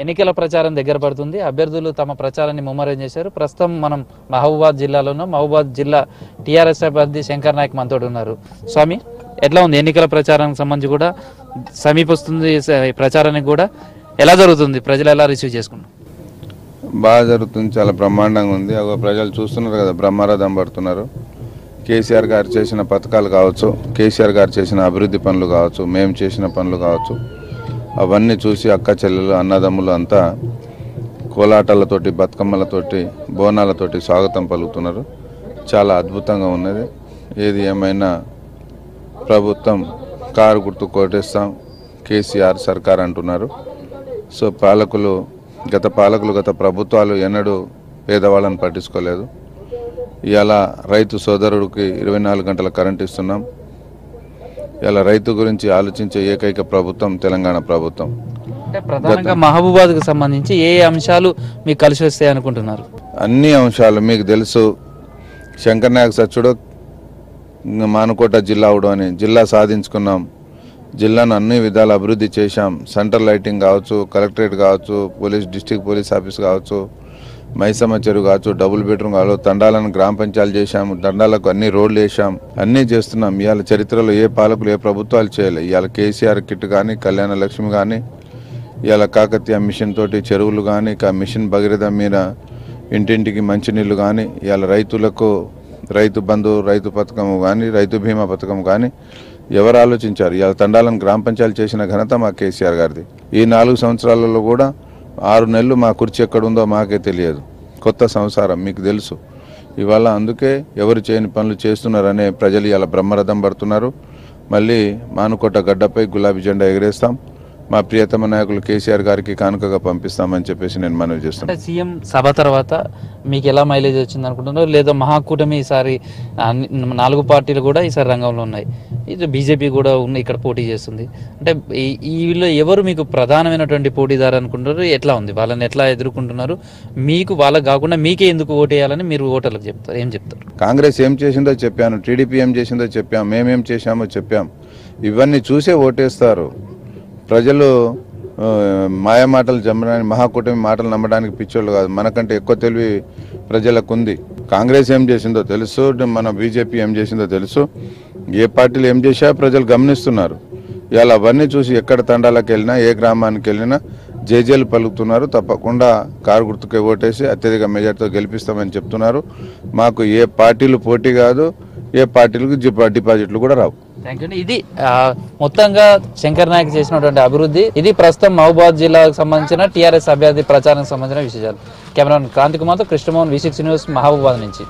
ఎన్నికల ప్రచారం దగ్గర పడుతుంది. అభ్యర్థులు తమ ప్రచారాన్ని ముమ్మరం చేశారు. ప్రస్తుతం మనం మహబూబాద్ జిల్లాలో ఉన్నాం. మహబూబాద్ జిల్లా టీఆర్ఎస్ అభ్యర్థి శంకర్ నాయక్ మనతో ఉన్నారు. స్వామి ఎట్లా ఉంది ఎన్నికల ప్రచారానికి సంబంధించి కూడా? సమీపిస్తుంది స- ఈ ప్రచారానికి కూడా ఎలా జరుగుతుంది? ప్రజలు ఎలా రిసీవ్ చేసుకున్నారు? బాగా జరుగుతుంది. చాలా బ్రహ్మాండంగా ఉంది. అగో ప్రజలు చూస్తున్నారు కదా బ్రహ్మరథం పడుతున్నారు. కేసీఆర్ గారు చేసిన పథకాలు కావచ్చు కేసీఆర్ గారు చేసిన అభివృద్ధి పనులు కావచ్చు మేము చేసిన పనులు కావచ్చు అవన్నీ చూసి అక్క చెల్లెలు అన్నదమ్ములు అంతా కోలాటాలతోటి బతుకమ్మలతోటి బోనాలతోటి స్వాగతం పలుకుతున్నారు. చాలా అద్భుతంగా ఉన్నది. ఏది ఏమైనా ప్రభుత్వం కారు గుర్తు కోటేస్తాం కేసీఆర్ సర్కార్ అంటున్నారు. సో పాలకులు గత పాలకులు గత ప్రభుత్వాలు ఎన్నడూ పేదవాళ్ళని పట్టించుకోలేదు. ఇలా రైతు సోదరుడికి ఇరవై నాలుగు గంటల కరెంట్ ఇస్తున్నాం. ఇలా రైతు గురించి ఆలోచించే ఏకైక ప్రభుత్వం తెలంగాణ ప్రభుత్వం. అంటే ప్రధానంగా మహబూబాద్కు సంబంధించి ఏ అంశాలు మీకు కలిసి వస్తాయి అనుకుంటున్నారు? అన్ని అంశాలు మీకు తెలుసు. శంకర్ నాయక్ సచ్చుడు మానుకోట జిల్లా అవడం అని జిల్లా సాధించుకున్నాం. జిల్లాను అన్ని విధాలు అభివృద్ధి చేశాం. సెంట్రల్ లైటింగ్ కావచ్చు కలెక్టరేట్ కావచ్చు పోలీస్ డిస్టిక్ పోలీస్ ఆఫీస్ కావచ్చు. మైసమ్మ చెరువు కావచ్చు డబుల్ బెడ్రూమ్ కావచ్చు తండాలను గ్రామ పంచాయతీలు చేశాం తండాలకు అన్ని రోడ్లు వేసాం అన్నీ చేస్తున్నాం. ఇవాళ చరిత్రలో ఏ పాలకులు ఏ ప్రభుత్వాలు చేయలే. ఇవాళ కేసీఆర్ కిట్ కానీ కళ్యాణ లక్ష్మి కానీ ఇవాళ కాకతీయ మిషన్ తోటి చెరువులు కానీ కా మిషన్ భగీరథ మీద ఇంటింటికి మంచినీళ్ళు కానీ ఇవాళ రైతులకు రైతు బంధు రైతు పథకం కానీ రైతు బీమా పథకం కానీ ఎవరు ఆలోచించారు? ఇవాళ తండాలను గ్రామ పంచాయతీ చేసిన ఘనత మా కేసీఆర్ గారిది. ఈ నాలుగు సంవత్సరాలలో కూడా ఆరు నెలలు మా కుర్చీ ఎక్కడుందో మాకే తెలియదు. కొత్త సంసారం మీకు తెలుసు. ఇవాళ అందుకే ఎవరు చేయని పనులు చేస్తున్నారనే ప్రజలు ఇలా బ్రహ్మరథం పడుతున్నారు. మళ్ళీ మానుకోట గడ్డపై గులాబీ జెండా ఎగరేస్తాం. మా ప్రియతమ నాయకులు కేసీఆర్ గారికి కానుకగా పంపిస్తామని చెప్పేసి నేను మనవి చేస్తున్నాను. సీఎం సభ తర్వాత మీకు ఎలా మైలేజ్ వచ్చింది అనుకుంటున్నారు? లేదా మహాకూటమి ఈసారి నాలుగు పార్టీలు కూడా ఈసారి రంగంలో ఉన్నాయి. ఇది బీజేపీ కూడా ఉన్న ఇక్కడ పోటీ చేస్తుంది. అంటే ఈ- వీళ్ళు ఎవరు మీకు ప్రధానమైనటువంటి పోటీదారు అనుకుంటారు? ఎట్లా ఉంది? వాళ్ళని ఎట్లా ఎదుర్కొంటున్నారు? మీకు వాళ్ళకి కాకుండా మీకే ఎందుకు ఓటేయాలని మీరు ఓటర్లకు చెప్తారు. ఏం చెప్తారు? కాంగ్రెస్ ఏం చేసిందో చెప్పాను. టీడీపీ ఏం చేసిందో చెప్పాం. మేమేం చేశామో చెప్పాం. ఇవన్నీ చూసే ఓటేస్తారు. ప్రజలు మాయమాటలు జమ్మడానికి మహాకూటమి మాటలు నమ్మడానికి పిచ్చోళ్ళు కాదు. మనకంటే ఎక్కువ తెలివి ప్రజలకు ఉంది. కాంగ్రెస్ ఏం చేసిందో తెలుసు. మన బీజేపీ ఏం చేసిందో తెలుసు. ఏ పార్టీలు ఏం చేశా ప్రజలు గమనిస్తున్నారు. ఇవాళ అవన్నీ చూసి ఎక్కడ తండాలకు వెళ్ళినా ఏ గ్రామానికి వెళ్ళినా జేజేలు పలుకుతున్నారు. తప్పకుండా కారు గుర్తుకే ఓటేసి అత్యధిక మెజార్టీతో గెలిపిస్తామని చెప్తున్నారు. మాకు ఏ పార్టీలు పోటీ కాదు ఏ పార్టీలకు డిపాజిట్లు కూడా రావు. ఇది మొత్తంగా శంకర్ నాయక్ చేసినటువంటి అభివృద్ధి ఇది ప్రస్తుతం మహబాద్ జిల్లాకు సంబంధించిన టీఆర్ఎస్ అభ్యర్థి ప్రచారానికి సంబంధించిన విశేషాలు. కెమెరాన్ క్రాంతి కుమార్తో Krishnamohan V six news Mahabubabad నుంచి.